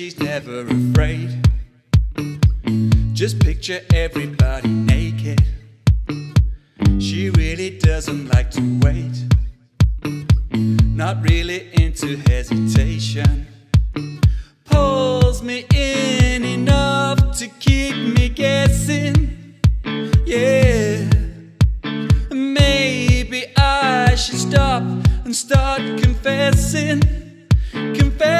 she's never afraid. Just picture everybody naked. She really doesn't like to wait. Not really into hesitation. Pulls me in enough to keep me guessing. Yeah. Maybe I should stop and start confessing. Confessing.